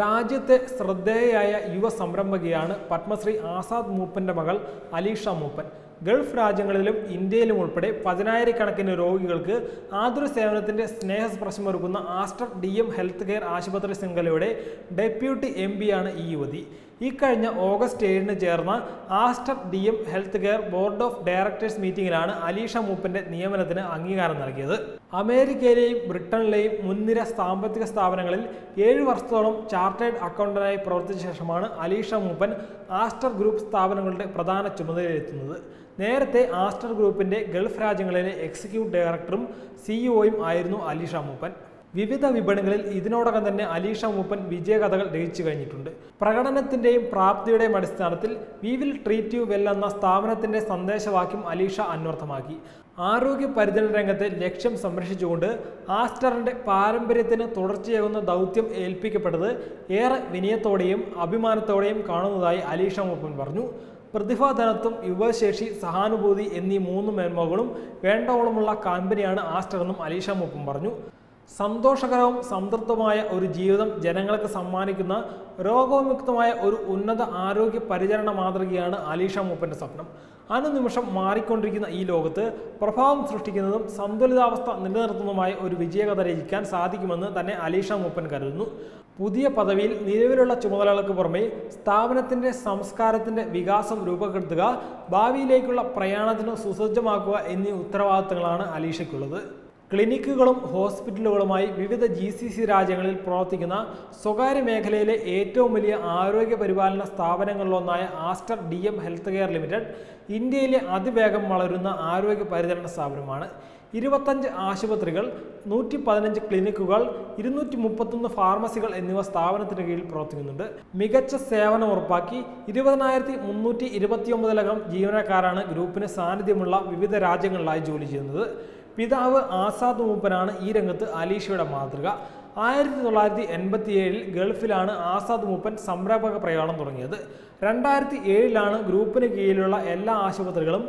രാജ്യത്തെ ശ്രദ്ധേയയായ യുവ സംരംഭകയാണ് പത്മശ്രീ ആസാദ് മൂപ്പന്റെ മകൾ അലീഷ മൂപ്പൻ. ഗൾഫ് രാജ്യങ്ങളിലും ഇന്ത്യയിലും ഉൾപ്പെടെ പതിനായിരക്കണക്കിന് രോഗികൾക്ക് ആതുര സേവനത്തിന്റെ സ്നേഹസ്പർശമൊരുക്കുന്ന Aster D M health care ആശുപത്രി ശൃംഖലയുടെ ഡെപ്യൂട്ടി എം ആണ് ഈ യുവതി. ഇക്കഴിഞ്ഞ ഓഗസ്റ്റ് ഏഴിന് ചേർന്ന Aster D M health care board of directors മീറ്റിംഗിലാണ് Aleesha മൂപ്പന്റെ നിയമനത്തിന് അംഗീകാരം നൽകിയത്. അമേരിക്കയിലെയും ബ്രിട്ടനിലെയും മുൻനിര സാമ്പത്തിക സ്ഥാപനങ്ങളിൽ ഏഴ് വർഷത്തോളം ചാർട്ടേഡ് അക്കൗണ്ടന്റായി പ്രവർത്തിച്ച ശേഷമാണ് അലീഷ മൂപ്പൻ ആസ്റ്റർ ഗ്രൂപ്പ് സ്ഥാപനങ്ങളുടെ പ്രധാന ചുമതലയിലെത്തുന്നത്. നേരത്തെ ആസ്റ്റർ ഗ്രൂപ്പിന്റെ ഗൾഫ് രാജ്യങ്ങളിലെ എക്സിക്യൂട്ടീവ് ഡയറക്ടറും സിഇഒയും ആയിരുന്നു അലീഷ മൂപ്പൻ. വിവിധ വിപണികളിൽ ഇതിനോടകം തന്നെ അലീഷ മൂപ്പൻ വിജയകഥകൾ രചിച്ചു കഴിഞ്ഞിട്ടുണ്ട്. പ്രകടനത്തിന്റെയും പ്രാപ്തിയുടെയും അടിസ്ഥാനത്തിൽ we will treat you well എന്ന സ്ഥാപനത്തിന്റെ സന്ദേശവാക്യം അലീഷ അന്വർത്ഥമാക്കി. ആരോഗ്യ പരിചരണ രംഗത്തെ ലക്ഷ്യം സംരക്ഷിച്ചുകൊണ്ട് ആസ്റ്ററിന്റെ പാരമ്പര്യത്തിന് തുടർച്ചയാകുന്ന ദൗത്യം ഏൽപ്പിക്കപ്പെട്ടത് ഏറെ വിനയത്തോടെയും അഭിമാനത്തോടെയും കാണുന്നതായി അലീഷ മൂപ്പൻ പറഞ്ഞു. പ്രതിഭാധനത്വം യുവശേഷി സഹാനുഭൂതി എന്നീ മൂന്ന് മേന്മകളും വേണ്ടവളുമുള്ള കമ്പനിയാണ് ആസ്റ്റർ എന്നും അലീഷ മൂപ്പൻ പറഞ്ഞു. സന്തോഷകരവും സംതൃപ്തവുമായ ഒരു ജീവിതം ജനങ്ങൾക്ക് സമ്മാനിക്കുന്ന രോഗവിമുക്തമായ ഒരു ഉന്നത ആരോഗ്യ പരിചരണ മാതൃകയാണ് അലീഷ മൂപ്പന്റെ സ്വപ്നം. അനുനിമിഷം മാറിക്കൊണ്ടിരിക്കുന്ന ഈ ലോകത്ത് പ്രഭാവം സൃഷ്ടിക്കുന്നതും സന്തുലിതാവസ്ഥ നിലനിർത്തുന്നതുമായ ഒരു വിജയകഥ രചിക്കാൻ സാധിക്കുമെന്ന് തന്നെ അലീഷ മൂപ്പൻ കരുതുന്നു. പുതിയ പദവിയിൽ നിലവിലുള്ള ചുമതലകൾക്ക് പുറമെ സ്ഥാപനത്തിന്റെ സംസ്കാരത്തിന്റെ വികാസം രൂപപ്പെടുത്തുക ഭാവിയിലേക്കുള്ള പ്രയാണത്തിന് സുസജ്ജമാക്കുക എന്നീ ഉത്തരവാദിത്തങ്ങളാണ് അലീഷയ്ക്കുള്ളത്. ക്ലിനിക്കുകളും ഹോസ്പിറ്റലുകളുമായി വിവിധ ജി സി സി രാജ്യങ്ങളിൽ പ്രവർത്തിക്കുന്ന സ്വകാര്യ മേഖലയിലെ ഏറ്റവും വലിയ ആരോഗ്യ പരിപാലന സ്ഥാപനങ്ങളിലൊന്നായ Aster D M health care limited ഇന്ത്യയിലെ അതിവേഗം വളരുന്ന ആരോഗ്യ പരിചരണ സ്ഥാപനമാണ്. ഇരുപത്തഞ്ച് ആശുപത്രികൾ നൂറ്റി പതിനഞ്ച് ക്ലിനിക്കുകൾ ഇരുന്നൂറ്റി മുപ്പത്തൊന്ന് ഫാർമസികൾ എന്നിവ സ്ഥാപനത്തിന് കീഴിൽ പ്രവർത്തിക്കുന്നുണ്ട്. മികച്ച സേവനം ഉറപ്പാക്കി ഇരുപതിനായിരത്തി മുന്നൂറ്റി ഇരുപത്തിയൊമ്പതിലകം ജീവനക്കാരാണ് ഗ്രൂപ്പിന് സാന്നിധ്യമുള്ള വിവിധ രാജ്യങ്ങളിലായി ജോലി ചെയ്യുന്നത്. പിതാവ് ആസാദ് മൂപ്പനാണ് ഈ രംഗത്ത് അലീഷയുടെ മാതൃക. ആയിരത്തി തൊള്ളായിരത്തി എൺപത്തി ഏഴിൽ ഗൾഫിലാണ് ആസാദ് മൂപ്പൻ സംരംഭക പ്രയാണം തുടങ്ങിയത്. രണ്ടായിരത്തി ഏഴിലാണ് ഗ്രൂപ്പിന് കീഴിലുള്ള എല്ലാ ആശുപത്രികളും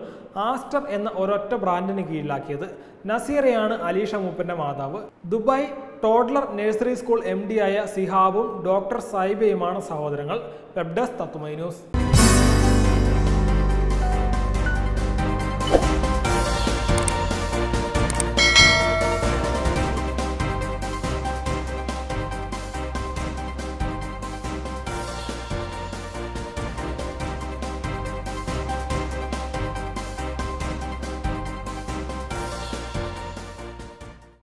ആസ്റ്റർ എന്ന ഒരൊറ്റ ബ്രാൻഡിന് കീഴിലാക്കിയത്. നസീറയാണ് അലീഷ മൂപ്പന്റെ മാതാവ്. Dubai toddler nursery school M ആയ സിഹാബും ഡോക്ടർ സൈബയുമാണ് സഹോദരങ്ങൾ. വെബ് ഡെസ്ക് തത്തുമൈ ന്യൂസ്.